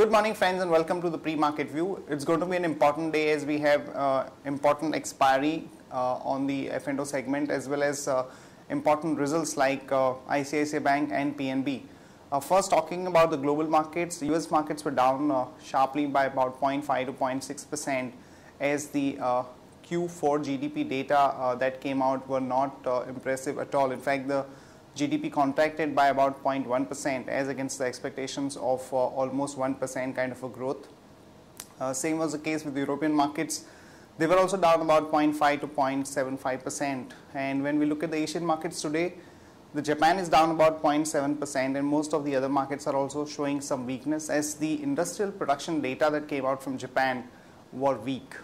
Good morning friends and welcome to the pre-market view. It's going to be an important day as we have uh, important expiry uh, on the F&O segment as well as uh, important results like uh, ICICI Bank and PNB. Uh, first talking about the global markets, US markets were down uh, sharply by about 0.5 to 0.6 percent as the Q4 GDP data that came out were not impressive at all. In fact, the GDP contracted by about 0.1% as against the expectations of uh, almost 1% kind of a growth. Uh, same was the case with the European markets. They were also down about 0.5 to 0.75%. And when we look at the Asian markets today, the Japan is down about 0.7% and most of the other markets are also showing some weakness as the industrial production data that came out from Japan were weak.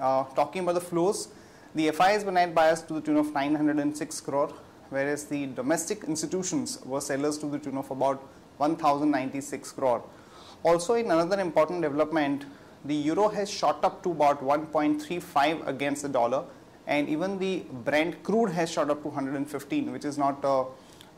Uh, talking about the flows, the FIs were net biased to the tune of 906 crore whereas the domestic institutions were sellers to the tune of about 1096 crore. Also in another important development, the euro has shot up to about 1.35 against the dollar and even the Brent crude has shot up to 115 which is not a,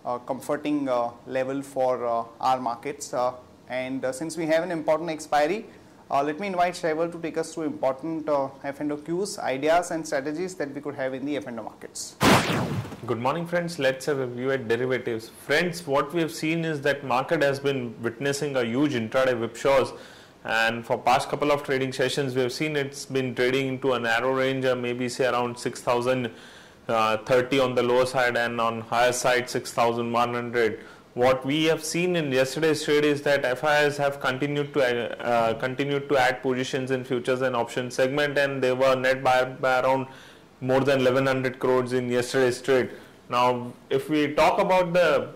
a comforting uh, level for uh, our markets uh, and uh, since we have an important expiry uh, let me invite Shaival to take us through important uh, F&O cues, ideas and strategies that we could have in the F&O markets. Good morning friends, let's have a view at derivatives. Friends, what we have seen is that market has been witnessing a huge intraday whipsaws and for past couple of trading sessions we have seen it's been trading into a narrow range maybe say around 6030 uh, on the lower side and on higher side 6100 what we have seen in yesterday's trade is that FIs have continued to uh, continued to add positions in futures and options segment and they were net by, by around more than 1100 crores in yesterday's trade. Now if we talk about the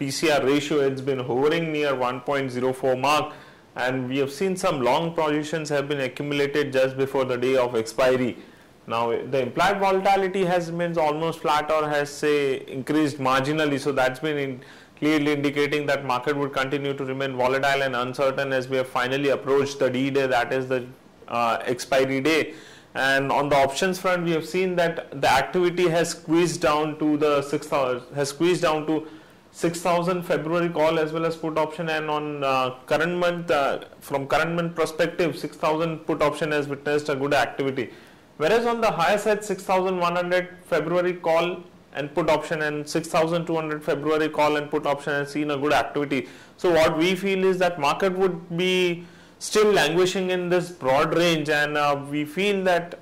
PCR ratio it's been hovering near 1.04 mark and we have seen some long positions have been accumulated just before the day of expiry. Now the implied volatility has been almost flat or has say increased marginally so that's been in clearly indicating that market would continue to remain volatile and uncertain as we have finally approached the D-day that is the uh, expiry day. And on the options front we have seen that the activity has squeezed down to the 6000 has squeezed down to 6000 February call as well as put option. And on uh, current month uh, from current month perspective 6000 put option has witnessed a good activity. Whereas on the higher side 6100 February call and put option and 6200 February call and put option has seen a good activity. So what we feel is that market would be still languishing in this broad range and uh, we feel that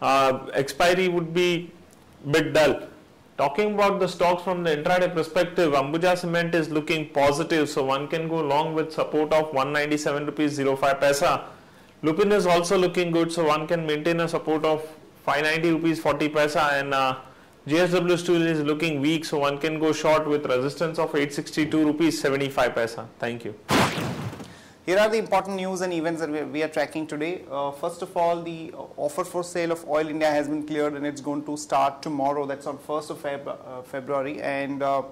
uh, expiry would be bit dull. Talking about the stocks from the intraday perspective, Ambuja Cement is looking positive so one can go long with support of 197 rupees 05 paisa. Lupin is also looking good so one can maintain a support of 590 rupees 40 paisa and uh, JSW Steel is looking weak, so one can go short with resistance of 862 rupees 75 paisa. Thank you. Here are the important news and events that we are tracking today. Uh, first of all, the offer for sale of Oil India has been cleared and it's going to start tomorrow. That's on 1st of Feb uh, February. And uh,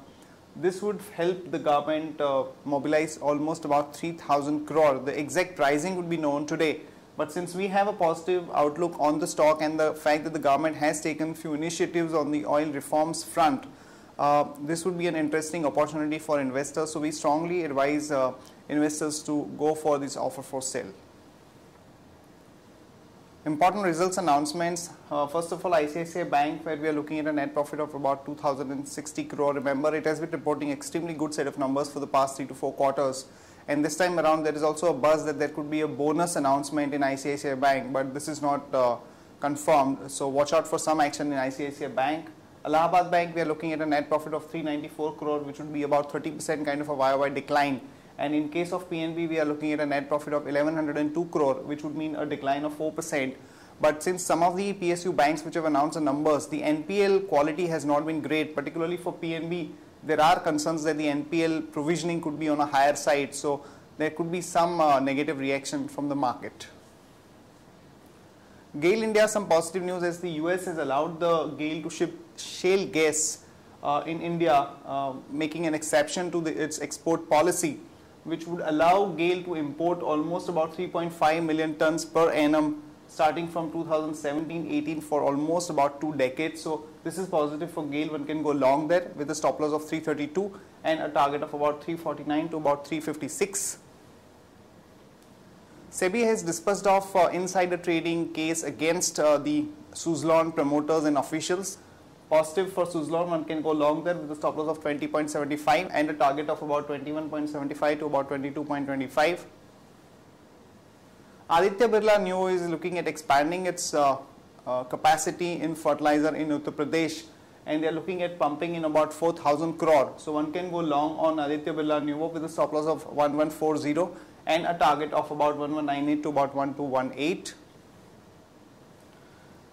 this would help the government uh, mobilize almost about 3,000 crore. The exact pricing would be known today. But since we have a positive outlook on the stock and the fact that the government has taken few initiatives on the oil reforms front, uh, this would be an interesting opportunity for investors. So we strongly advise uh, investors to go for this offer for sale. Important results announcements. Uh, first of all, ICICI Bank, where we are looking at a net profit of about 2,060 crore. Remember, it has been reporting extremely good set of numbers for the past three to four quarters. And this time around, there is also a buzz that there could be a bonus announcement in ICICI Bank, but this is not uh, confirmed. So watch out for some action in ICICI Bank. Allahabad Bank, we are looking at a net profit of 394 crore, which would be about 30% kind of a YOY decline. And in case of PNB, we are looking at a net profit of 1102 crore, which would mean a decline of 4%. But since some of the PSU banks which have announced the numbers, the NPL quality has not been great, particularly for PNB, there are concerns that the NPL provisioning could be on a higher side. So there could be some uh, negative reaction from the market. GAIL India, some positive news as the US has allowed the GAIL to ship shale gas uh, in India, uh, making an exception to the, its export policy, which would allow GAIL to import almost about 3.5 million tons per annum starting from 2017-18 for almost about two decades. So this is positive for GAIL. One can go long there with a stop loss of 332 and a target of about 349 to about 356. SEBI has disposed of uh, insider trading case against uh, the Suzlon promoters and officials. Positive for Suzlon, one can go long there with a stop loss of 20.75 and a target of about 21.75 to about 22.25. Aditya Birla Nuvo is looking at expanding its uh, uh, capacity in fertilizer in Uttar Pradesh and they are looking at pumping in about 4000 crore. So one can go long on Aditya Birla Nuvo with a stop loss of 1140 and a target of about 1198 to about 1218.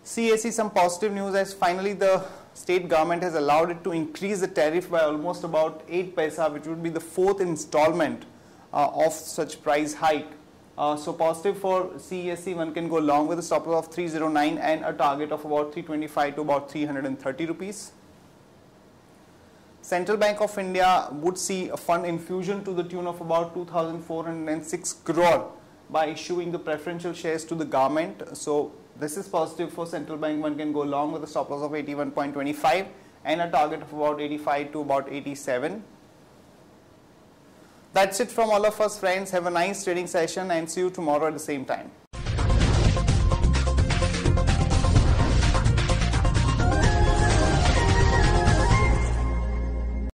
CESC some positive news as finally the state government has allowed it to increase the tariff by almost about 8 paisa which would be the fourth installment uh, of such price hike. Uh, so positive for CESC one can go long with a stop loss of 309 and a target of about 325 to about 330 rupees. Central Bank of India would see a fund infusion to the tune of about 2406 crore by issuing the preferential shares to the government. So this is positive for central bank. One can go long with a stop loss of 81.25 and a target of about 85 to about 87. That's it from all of us friends. Have a nice trading session and see you tomorrow at the same time.